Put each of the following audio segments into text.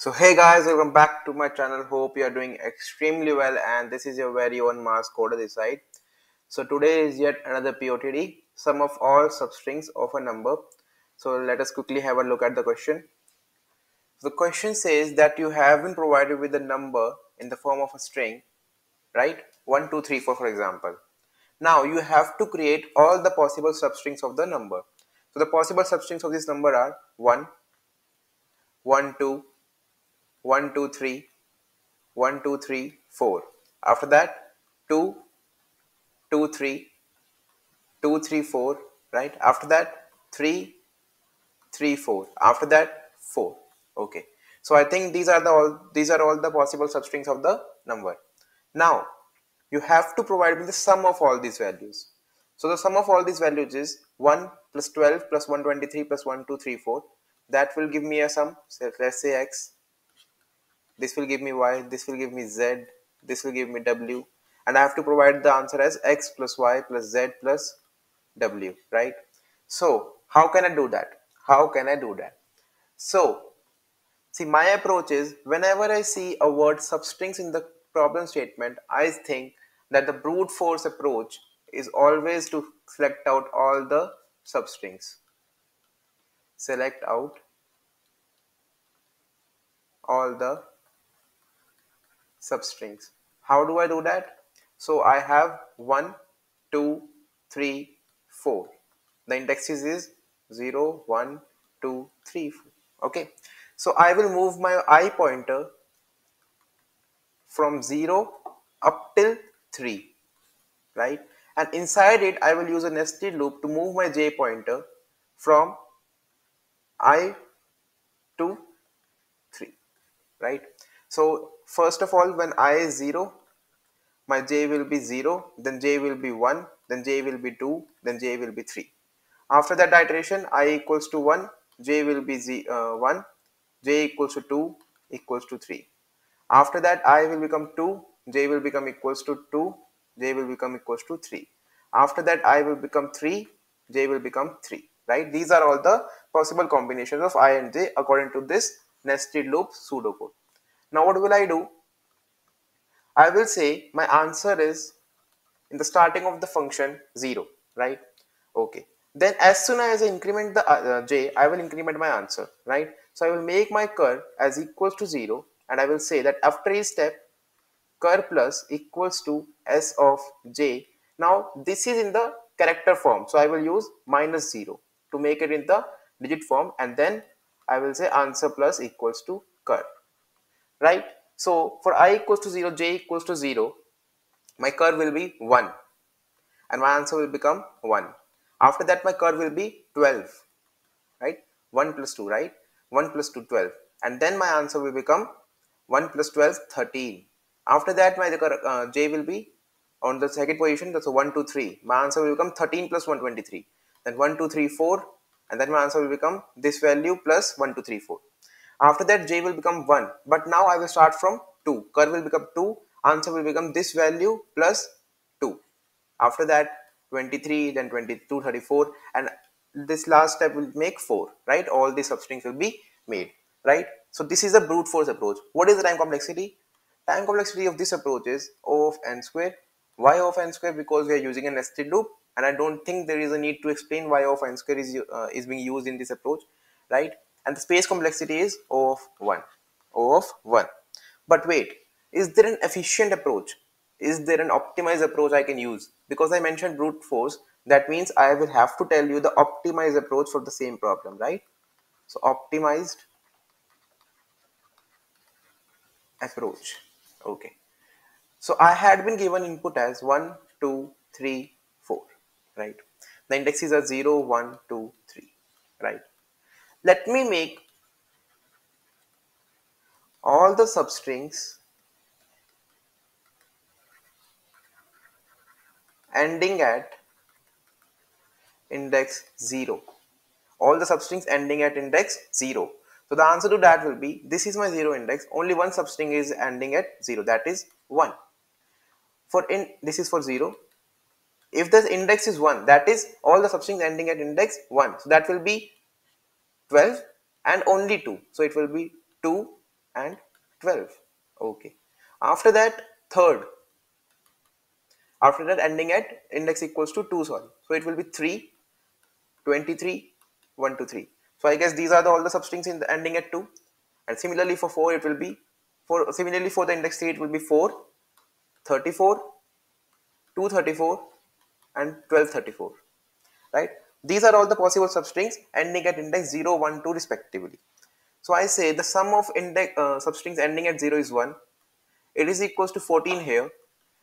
So hey guys, welcome back to my channel. Hope you are doing extremely well and this is your very own masked coder this side. So today is yet another POTD, sum of all substrings of a number. So let us quickly have a look at the question. The question says that you have been provided with a number in the form of a string, right? 1, 2, 3, 4 for example. Now you have to create all the possible substrings of the number. So the possible substrings of this number are 1, 1, 2, 1 2 3 1 2 3 4 after that 2 2 3 2 3 4 right? After that 3 3 4 after that 4 okay. So i think these are the all these are all the possible substrings of the number. Now you have to provide me the sum of all these values. So the sum of all these values is 1 plus 12 plus 123 plus 1 2 3 4 that will give me a sum so let's say x this will give me y this will give me z this will give me w. And I have to provide the answer as x plus y plus z plus w right? So how can I do that? How can I do that? So see my approach is whenever I see a word substrings in the problem statement I think that the brute force approach is always to select out all the substrings. Select out all the substrings. How do I do that? So I have 1, 2, 3, 4. The indexes is 0, 1, 2, 3, 4. Okay. So I will move my i pointer from 0 up till 3. Right. And inside it I will use a nested loop to move my j pointer from i to 3. Right. So first of all when i is 0 my j will be 0 then j will be 1 then j will be 2 then j will be 3 after that iteration i equals to 1 j will be z, uh, 1 j equals to 2 equals to 3 after that i will become 2 j will become equals to 2 j will become equals to 3 after that i will become 3 j will become 3 right? These are all the possible combinations of i and j according to this nested loop pseudocode now what will I do? I will say my answer is in the starting of the function 0, right? Okay. Then as soon as I increment the uh, j, I will increment my answer, right? So I will make my cur as equals to 0 and I will say that after each step cur plus equals to s of j. Now this is in the character form. So I will use minus 0 to make it in the digit form and then I will say answer plus equals to cur right? So for i equals to 0 j equals to 0 my curve will be 1 and my answer will become 1 after that my curve will be 12 right? 1 plus 2 right? 1 plus 2 12 and then my answer will become 1 plus 12 13 after that my uh, j will be on the second position that's a 1 2 3 my answer will become 13 plus 123 then 1 2 3 4 and then my answer will become this value plus 1 2 3 4 after that j will become 1 but now I will start from 2 curve will become 2 answer will become this value plus 2 after that 23 then 22 34 and this last step will make 4 right? All the substrings will be made right? So this is a brute force approach. What is the time complexity? Time complexity of this approach is o of n square why O of n square because we are using a nested loop and I don't think there is a need to explain why O of n square is, uh, is being used in this approach right and the space complexity is O of 1 O of 1 but wait is there an efficient approach? Is there an optimized approach I can use? Because I mentioned brute force that means I will have to tell you the optimized approach for the same problem right? So optimized approach. Okay. So I had been given input as 1 2 3 4 right? The indexes are 0 1 2 3 right let me make all the substrings ending at index 0 all the substrings ending at index 0 so the answer to that will be this is my 0 index only one substring is ending at 0 that is 1 for in this is for 0 if the index is 1 that is all the substrings ending at index 1 so that will be 12 and only 2 so it will be 2 and 12 okay. After that third. After that ending at index equals to 2 sorry. So it will be 3 23 1 to 3 so i guess these are the, all the substrings in the ending at 2 and similarly for 4 it will be for similarly for the index 3 it will be 4 34 234 and 1234 right these are all the possible substrings ending at index 0 1 2 respectively. So i say the sum of index uh, substrings ending at 0 is 1 it is equals to 14 here.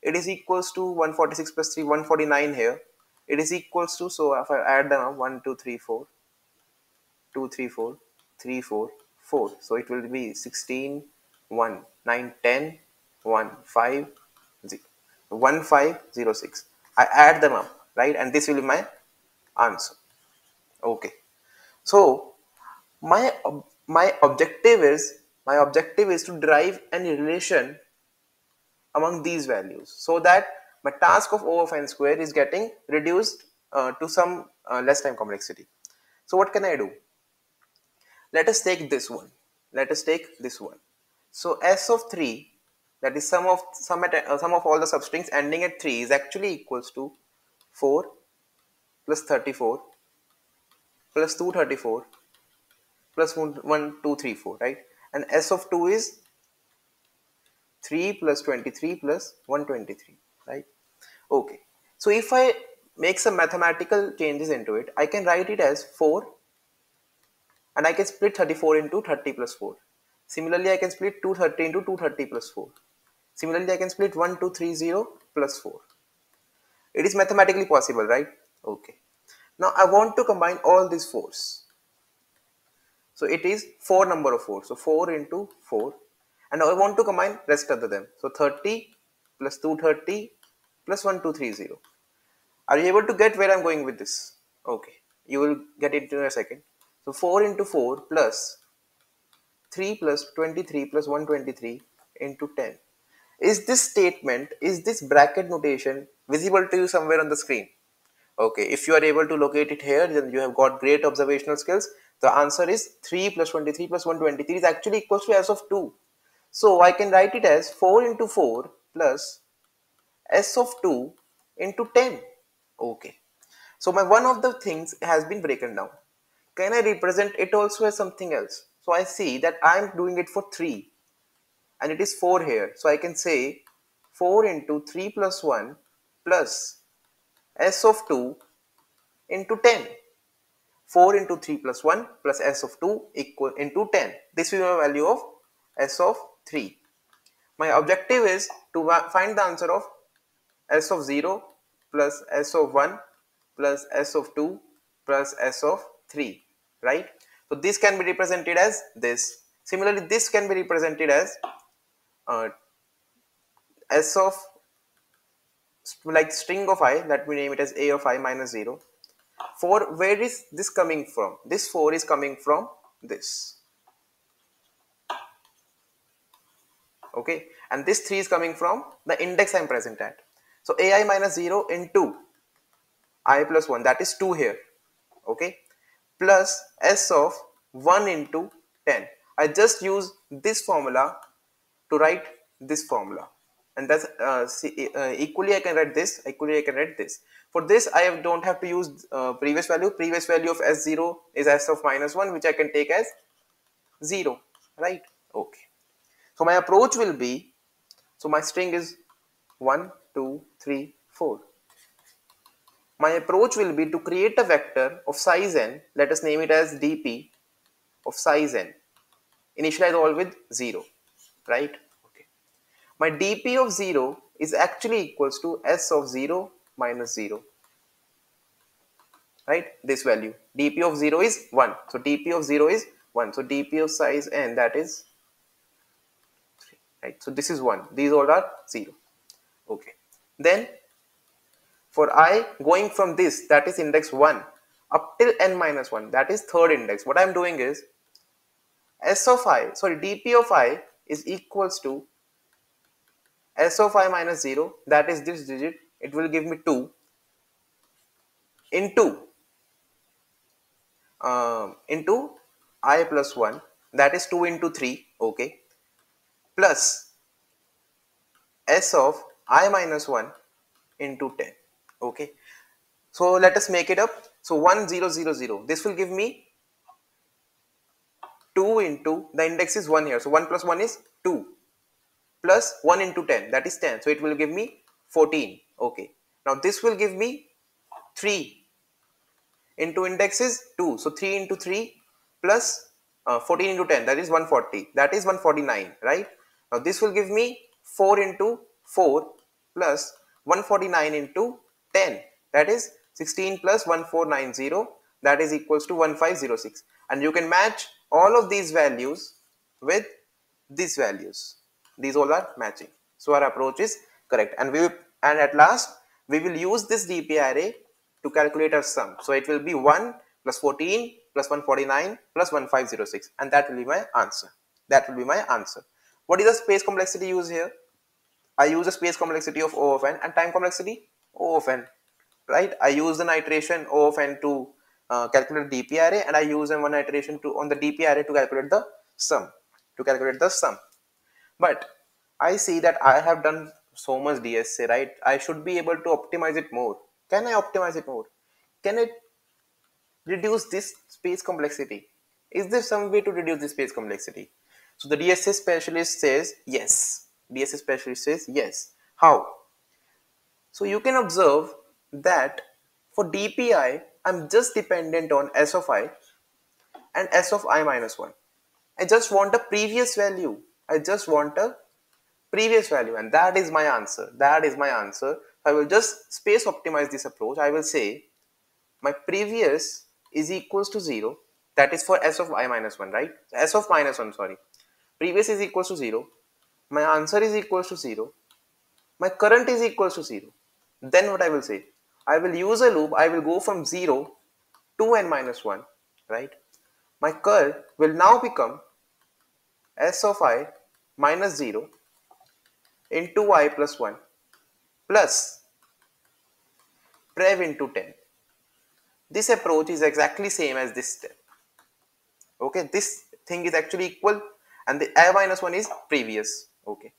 It is equals to 146 plus 3 149 here. It is equals to so if i add them up 1 2 3 4 2 3 4 3 4 4 so it will be 16 1 9 10 1 5 0, 1 5 0 6 i add them up right? And this will be my answer okay so my my objective is my objective is to derive any relation among these values so that my task of O of n square is getting reduced uh, to some uh, less time complexity. So what can I do? Let us take this one. Let us take this one. So S of 3 that is sum of sum, at, uh, sum of all the substrings ending at 3 is actually equals to 4 plus 34 plus 234 plus 1, 1 2 3 4 right? And S of 2 is 3 plus 23 plus 123 right? Okay. So if I make some mathematical changes into it I can write it as 4 and I can split 34 into 30 plus 4 similarly I can split 230 into 230 plus 4 similarly I can split 1230 plus 4 it is mathematically possible right okay now I want to combine all these 4s so it is 4 number of 4 so 4 into 4 and now I want to combine rest of them. So 30 plus 230 plus 1230. Are you able to get where I'm going with this? Okay, you will get it in a second. So 4 into 4 plus 3 plus 23 plus 123 into 10. Is this statement, is this bracket notation visible to you somewhere on the screen? Okay, if you are able to locate it here, then you have got great observational skills. The answer is 3 plus 23 plus 123 is actually equals to s of 2. So I can write it as 4 into 4 plus s of 2 into 10. Okay. So my one of the things has been broken down. Can I represent it also as something else? So I see that I am doing it for 3 and it is 4 here. So I can say 4 into 3 plus 1 plus s of 2 into 10. 4 into 3 plus 1 plus s of 2 equal into 10. This will be my value of s of 3. My objective is to find the answer of s of 0 plus s of 1 plus s of 2 plus s of 3 right so this can be represented as this similarly this can be represented as uh, s of like string of i let me name it as a of i minus 0 for where is this coming from? This 4 is coming from this. Okay? And this 3 is coming from the index I'm present at. So ai minus 0 into i plus 1 that is 2 here. Okay? Plus s of 1 into 10 I just use this formula to write this formula and that's uh, see, uh, equally I can write this equally I can write this for this I don't have to use uh, previous value previous value of s0 is s of minus 1 which I can take as 0 right okay so my approach will be, so my string is 1, 2, 3, 4. My approach will be to create a vector of size n, let us name it as dp of size n. Initialize all with 0, right? My dp of 0 is actually equals to s of 0 minus 0 right? This value. dp of 0 is 1 so dp of 0 is 1 so dp of size n that is 3 right? So this is 1 these all are 0 okay. Then for i going from this that is index 1 up till n minus 1 that is third index what i'm doing is s of i sorry dp of i is equals to s of i minus 0 that is this digit it will give me 2 into uh, into i plus 1 that is 2 into 3 okay plus s of i minus 1 into 10 okay. So let us make it up. So 1 0 0 0 this will give me 2 into the index is 1 here. So 1 plus 1 is 2 plus 1 into 10 that is 10 so it will give me 14 okay. Now this will give me 3 into index is 2 so 3 into 3 plus, uh, 14 into 10 that is 140 that is 149 right? Now this will give me 4 into 4 plus 149 into 10 that is 16 plus 1490 that is equals to 1506 and you can match all of these values with these values these all are matching. So our approach is correct. And we and at last we will use this dp array to calculate our sum. So it will be 1 plus 14 plus 149 plus 1506 and that will be my answer. That will be my answer. What is the space complexity used here? I use the space complexity of O of n and time complexity O of n, right? I use an iteration O of n to uh, calculate DP array and I use one iteration to on the DP array to calculate the sum, to calculate the sum. But I see that I have done so much DSA, right? I should be able to optimize it more. Can I optimize it more? Can it reduce this space complexity? Is there some way to reduce the space complexity? So the DSA specialist says yes DSA specialist says yes. How? So you can observe that for DPI, I'm just dependent on S of i and S of i minus 1. I just want the previous value. I just want a previous value and that is my answer. That is my answer. I will just space optimize this approach. I will say my previous is equals to 0. That is for S of i minus 1, right? S of minus 1, sorry. Previous is equals to 0 my answer is equals to 0 my current is equals to 0 then what I will say I will use a loop I will go from 0 to n minus 1 right my curve will now become s of i minus 0 into i plus 1 plus prev into 10 this approach is exactly same as this step. Okay this thing is actually equal and the i minus 1 is previous. Okay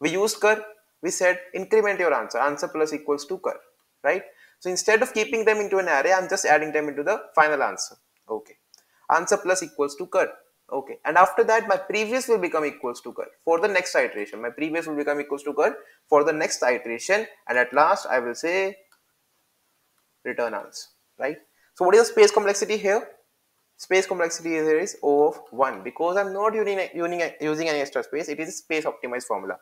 we used cur we said increment your answer. Answer plus equals to cur right? So instead of keeping them into an array i'm just adding them into the final answer. Okay answer plus equals to cur okay. And after that my previous will become equals to cur for the next iteration. My previous will become equals to cur for the next iteration. And at last i will say return answer right? So what is the space complexity here? Space complexity here is O of 1 because I'm not using, using, using any extra space it is a space optimized formula.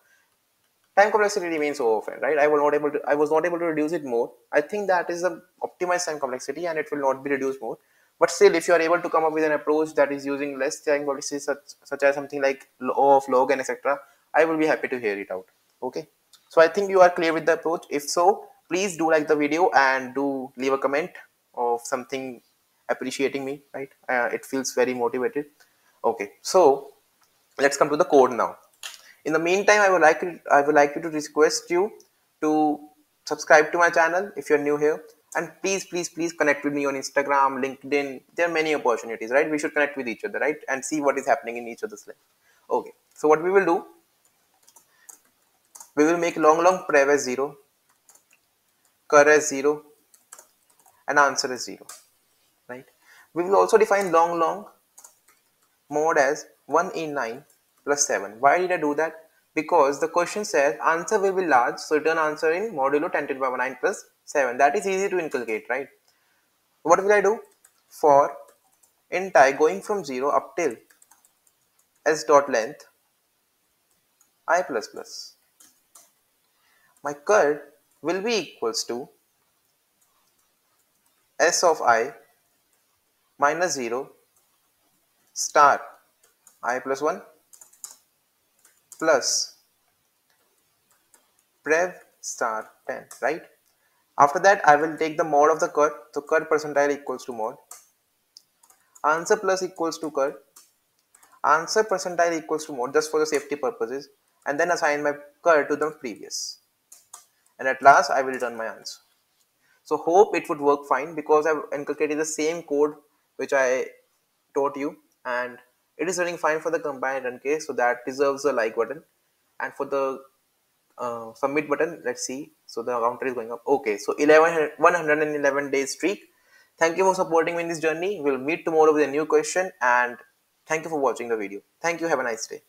Time complexity remains O of n right? I was not able to I was not able to reduce it more. I think that is the optimized time complexity and it will not be reduced more but still if you are able to come up with an approach that is using less time complexity such, such as something like O of log and etc I will be happy to hear it out. Okay? So I think you are clear with the approach. If so please do like the video and do leave a comment of something appreciating me right? Uh, it feels very motivated. Okay. So let's come to the code now. In the meantime i would like i would like you to request you to subscribe to my channel if you're new here and please please please connect with me on instagram linkedin. There are many opportunities right? We should connect with each other right? And see what is happening in each other's life. Okay so what we will do? We will make long long prev as 0 cur as 0 and answer as 0 right? We will also define long long mode as 1 in 9 plus 7 why did i do that? Because the question says answer will be large so return answer in modulo 10 to the power 9 plus 7 that is easy to inculcate right? What will i do? For int i going from 0 up till s dot length i plus plus. My curve will be equals to s of i minus 0 star i plus 1 plus prev star 10 right after that I will take the mode of the curve so curve percentile equals to mode answer plus equals to curve answer percentile equals to mode just for the safety purposes and then assign my curve to the previous. And at last I will return my answer. So hope it would work fine because I've inculcated the same code which I taught you and it is running fine for the combined run case so that deserves a like button. And for the uh, submit button let's see. So the counter is going up. Okay so 11 111 days streak. Thank you for supporting me in this journey. We'll meet tomorrow with a new question and thank you for watching the video. Thank you. Have a nice day